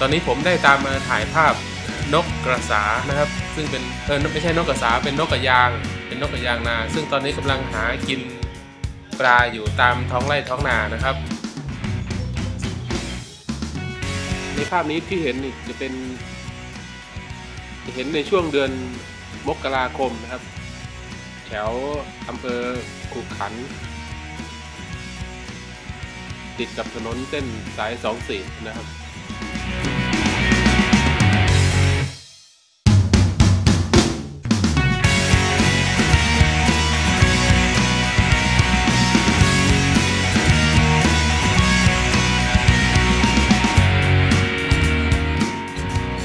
ตอนนี้ผมได้ตามมาถ่ายภาพนกกระสานะครับ ซึ่งเป็นเออไม่ใช่นกกระสาเป็นนกกระยาง เป็นนกกระยางนา ซึ่งตอนนี้กำลังหากินปลาอยู่ตามท้องไร่ท้องนานะครับ ในภาพนี้ที่เห็นนี่จะเป็นจะเห็นในช่วงเดือนมกราคมนะครับ แถวอำเภอขุขัน ติดกับถนนเส้นสายสองสี่นะครับ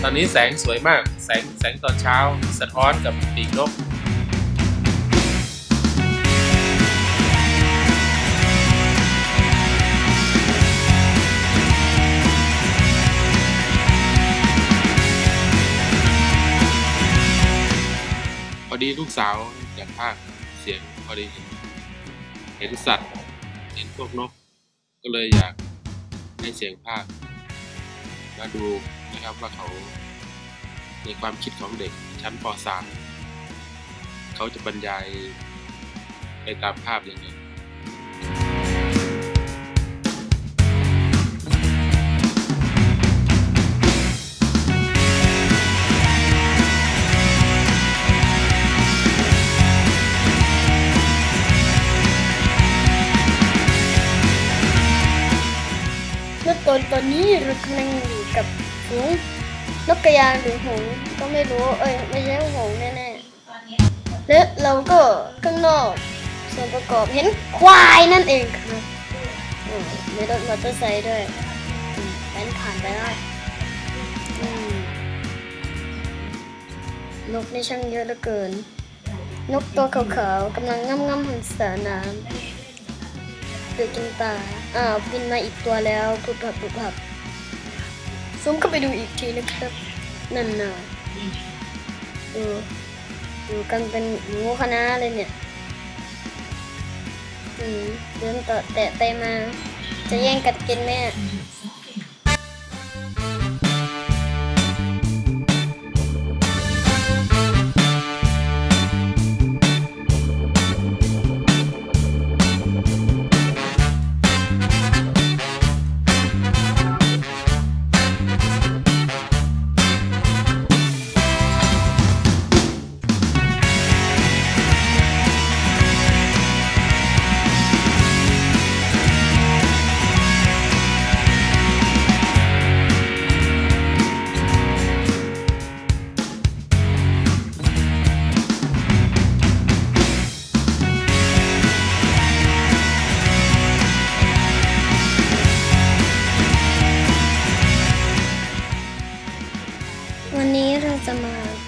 อนนี้แสงสวยมาก แสงแสงตอนเช้า สะท้อนกับปีกนก สาวอยากภาคเสียงพอดีเห็นเห็นสัตว์เห็นพวกนก ก็เลยอยากให้เสียงภาคมาดูนะครับว่าเขาในความคิดของเด็กชั้นป .3 เขาจะบรรยายไปตามภาพยังไง ตอนตอนนี้เรากำลังอยู่กับฝูงนกกระยางหรือหงก็ไม่รู้ เอ้ยไม่ใช่หงแน่ๆและเราก็ข้างนอก ส่วนประกอบเห็นควายนั่นเองครับอืมมีรถมอเตอร์ไซค์ด้วยแว้นผ่านไปได้นกนี่ช่างเยอะเหลือเกิน นกตัวขาวๆกำลังง่ำง่ำหันสาน้ำเดือกินตา อ้าวบินมาอีกตัวแล้วปุบปับปุบปับซูมเข้าไปดูอีกทีนะครับ นั่นน่ะดูอยู่กันเป็นหมูคณะเลยเนี่ย อืมเดินต่อแตะไปมา จะแย่งกัดกินแม่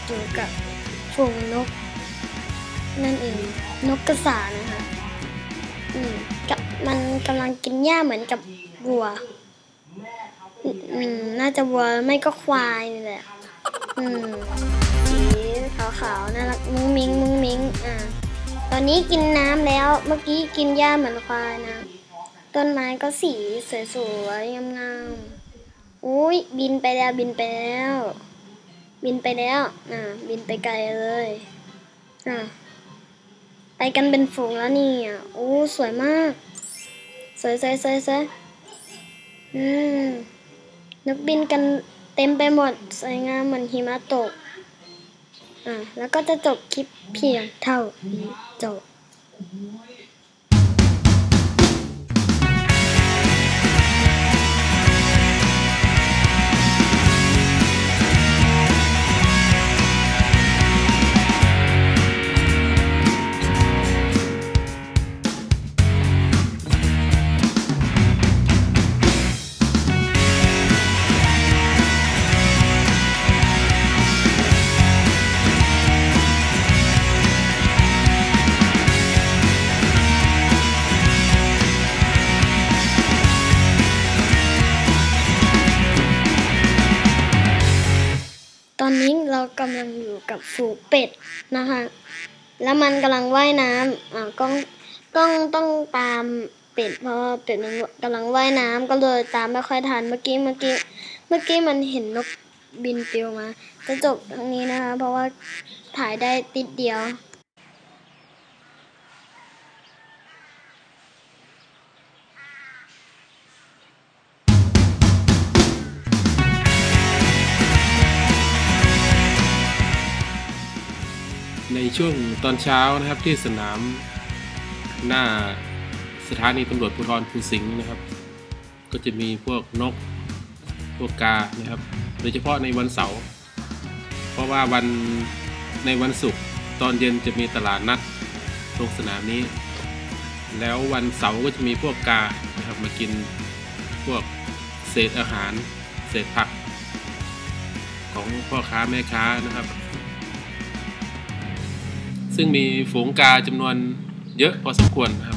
อยู่กับฝูงนก นั่นเองนกกระสานะคะอืมกับมันกำลังกินหญ้าเหมือนกับวัวอืมอืมน่าจะวัวไม่ก็ควายนี่แหละอืมสีขาวๆน่ารักมุ้งมิ้งมุ้งมิ้งอ่าตอนนี้กินน้ำแล้วเมื่อกี้กินหญ้าเหมือนควายนะต้นไม้ก็สีสวยๆงามๆอุ้ยบินไปแล้วบินไปแล้ว บินไปแล้วอ่าบินไปไกลเลยอ่าไปกันเป็นฝูงแล้วนี่อะโอ้สวยมาก สวยสวยสวยสวยอืมนกบินกันเต็มไปหมดสวยงามเหมือนหิมะตกอ่าแล้วก็จะจบคลิปเพียงเท่านี้จบ กำลังอยู่กับฝูงเป็ดนะคะ แล้วมันกำลังว่ายน้ำอ่ากล้องต้องต้องตามเป็ดเพราะเป็ดมันกำลังว่ายน้ำก็เลยตามไม่ค่อยทันเมื่อกี้เมื่อกี้เมื่อกี้มันเห็นนกบินปลิวมา จะจบทางนี้นะคะ เพราะว่าถ่ายได้ติดเดียว ในช่วงตอนเช้านะครับที่สนามหน้าสถานีตำรวจภูธรภูสิงห์นะครับ ก็จะมีพวกนกพวกกานะครับ โดยเฉพาะในวันเสาร์เพราะว่าวันในวันศุกร์ตอนเย็นจะมีตลาดนัดตรงสนามนี้ แล้ววันเสาร์ก็จะมีพวกกานะครับมากินพวกเศษอาหาร เศษผัก ของพ่อค้าแม่ค้านะครับ ซึ่งมีฝูงกาจำนวนเยอะพอสมควรนะครับ